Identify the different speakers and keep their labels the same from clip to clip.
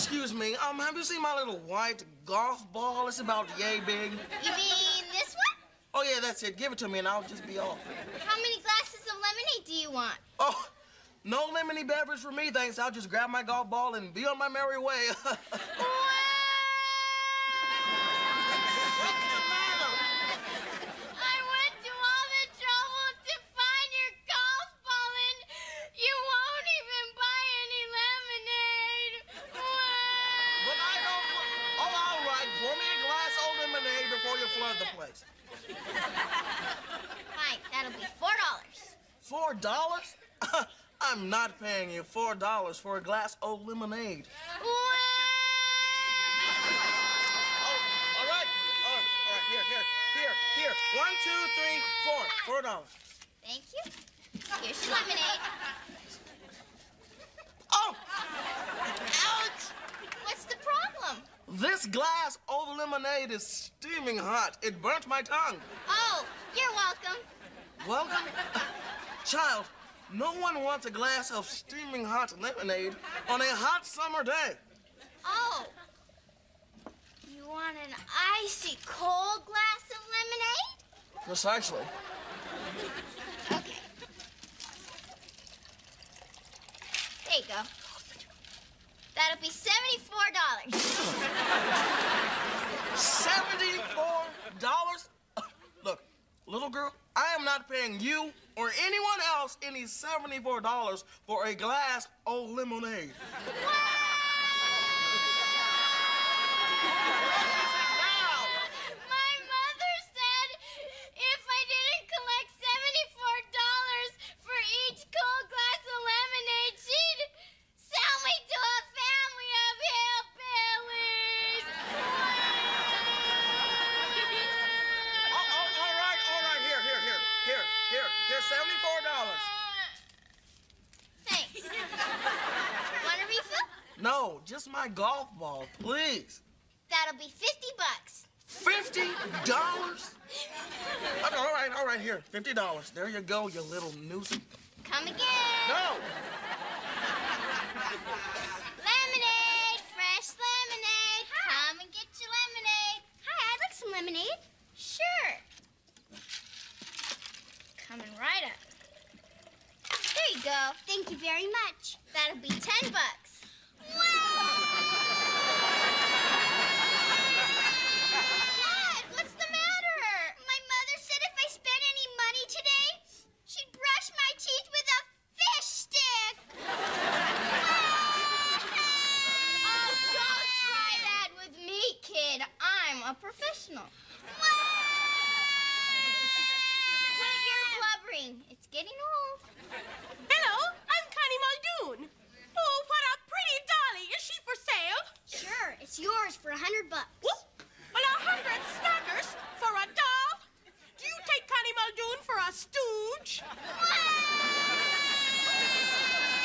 Speaker 1: excuse me. Um, have you seen my little white golf ball? It's about yay big.
Speaker 2: You mean this one?
Speaker 1: Oh, yeah, that's it. Give it to me and I'll just be off.
Speaker 2: How many glasses of lemonade do you want?
Speaker 1: Oh, no lemony beverage for me, thanks. I'll just grab my golf ball and be on my merry way. flood the place.
Speaker 2: Fine, that'll be four dollars.
Speaker 1: Four dollars? I'm not paying you four dollars for a glass of lemonade. Oh, all right. All right. All right. Here, here, here, here. One, two, three, four. Four dollars.
Speaker 2: Thank you. Here's your lemonade.
Speaker 1: Oh, this glass of lemonade is steaming hot. It burnt my tongue.
Speaker 2: Oh, you're welcome.
Speaker 1: Welcome, child. No one wants a glass of steaming hot lemonade on a hot summer day.
Speaker 2: Oh. You want an icy cold glass of lemonade?
Speaker 1: Precisely.
Speaker 2: Okay. There you go. That'll be seventy-four dollars.
Speaker 1: Seventy-four dollars. Look, little girl, I am not paying you or anyone else any seventy-four dollars for a glass of lemonade. Now,
Speaker 2: My mother said if I didn't collect seventy-four dollars for each cold glass of lemonade, she'd sell me to a family of hillbillies.
Speaker 1: oh, oh, all right, all right, here, here, here, here, here, here's seventy-four dollars.
Speaker 2: Thanks. Want a refill?
Speaker 1: No, just my golf ball, please.
Speaker 2: That'll be fifty bucks.
Speaker 1: Fifty dollars? All right, all right, here, fifty dollars. There you go, you little nuisance.
Speaker 2: Come again.
Speaker 1: No,
Speaker 2: Lemonade, fresh lemonade. Come and get your lemonade. Hi, I'd like some lemonade. Sure. Coming right up. There you go. Thank you very much. That'll be ten bucks. Quit your blubbering. It's getting old.
Speaker 3: Hello, I'm Connie Muldoon. Oh, what a pretty dolly. Is she for sale?
Speaker 2: Sure, it's yours for a hundred bucks.
Speaker 3: Whoop. Well, a hundred snaggers for a doll? Do you take Connie Muldoon for a stooge?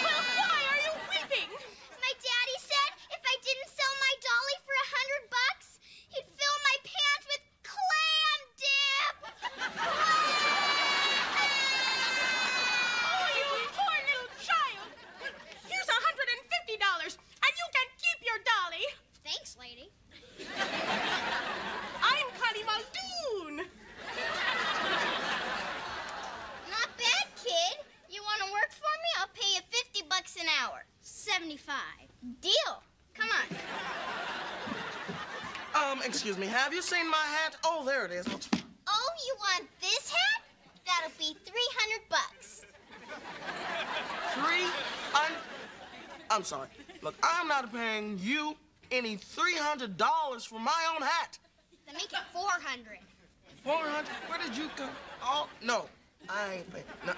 Speaker 3: Well, why are you weeping?
Speaker 2: My daddy said if I didn't sell my dolly for a hundred bucks, he'd fill my pants with clam dip.
Speaker 3: Oh, you poor little child. Here's a hundred and fifty dollars, and you can keep your dolly.
Speaker 2: Thanks, lady.
Speaker 3: I'm Connie Muldoon.
Speaker 2: Not bad, kid. You want to work for me? I'll pay you 50 bucks an hour. 75. Deal. Come on.
Speaker 1: um, excuse me. Have you seen my hat? Oh, there it is.
Speaker 2: Oh, you want this hat? That'll be 300 bucks.
Speaker 1: Three hundred. I'm sorry. Look, I'm not paying you any three hundred dollars for my own hat.
Speaker 2: Then make it 400.
Speaker 1: Four hundred. Where did you come? Oh no, I ain't paying. No.